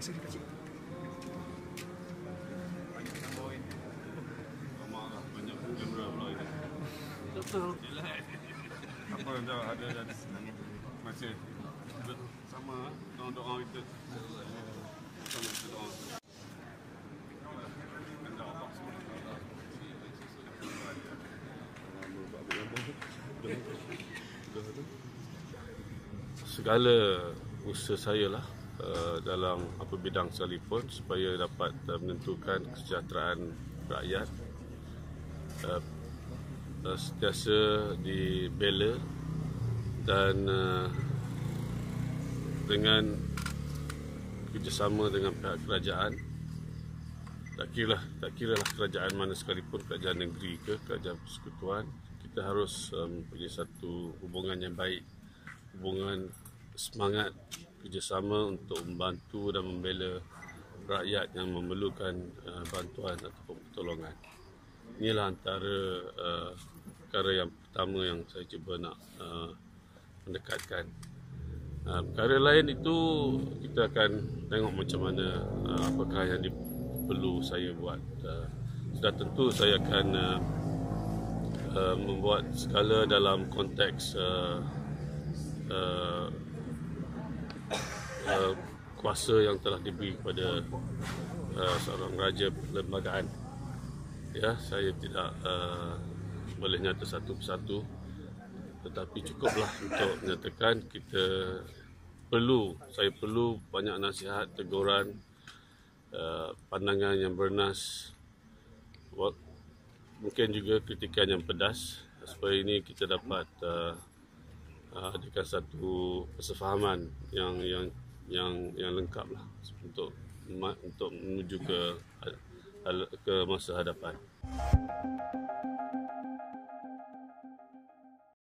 Dia kecil. Betul. Apa ada dah masih sama doa kita. Sama kita doa. Segala usaha saya lah uh, dalam apa bidang sekalipun supaya dapat uh, menentukan kesejahteraan rakyat. Uh, uh, sentiasa dibela dan uh, dengan kerjasama dengan pihak kerajaan. Tak kira lah, tak kira lah kerajaan mana sekalipun kerajaan negeri ke kerajaan persekutuan. Kita harus um, mempunyai satu hubungan yang baik hubungan semangat kerjasama untuk membantu dan membela rakyat yang memerlukan uh, bantuan ataupun pertolongan. Inilah antara uh, perkara yang pertama yang saya cuba nak uh, mendekatkan. Uh, perkara lain itu kita akan tengok macam mana uh, apakah yang perlu saya buat. Uh, sudah tentu saya akan uh, uh, membuat skala dalam konteks uh, uh, uh, kuasa yang telah diberi kepada uh, seorang raja perlembagaan. Ya, saya tidak uh, boleh nyata satu persatu. Tetapi cukuplah untuk menyatakan kita perlu saya perlu banyak nasihat teguran uh, pandangan yang bernas. Mungkin juga kritikan yang pedas. Supaya ini kita dapat uh, uh, adakan satu kesefahaman yang yang yang yang lengkap lah untuk untuk menuju ke ke masa hadapan.